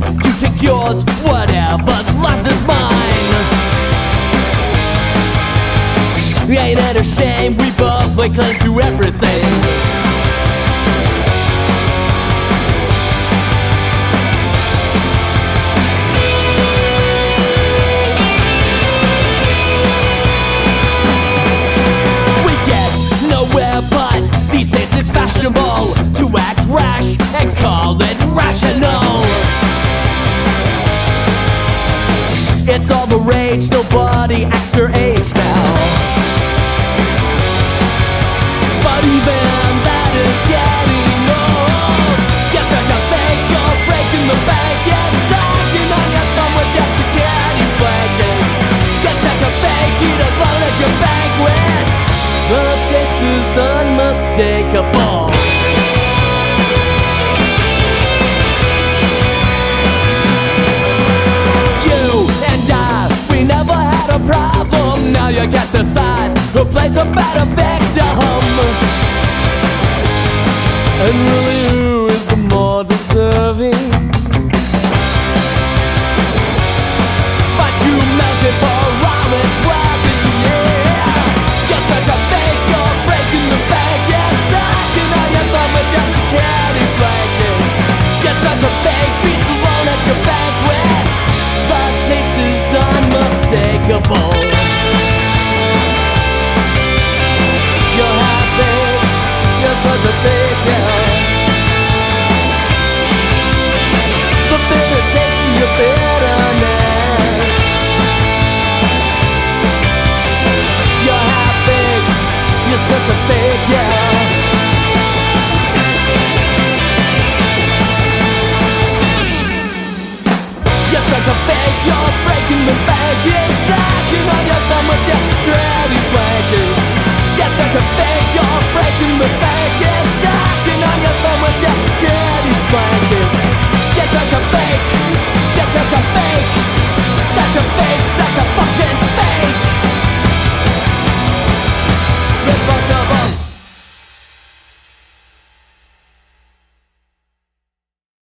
mine. You take yours, whatever's left is mine. Ain't it a shame we both lay claim to everything? It's all the rage, nobody acts their age now. But even that is getting old. You're such a fake, you're breaking the bank. You're sucking on your thumb with your security blanket. You're such a fake, eat alone at your banquet. The taste is unmistakable. Plays a victim. And such a yeah. You're such a fake, you're breaking the bank You're on your thumb with your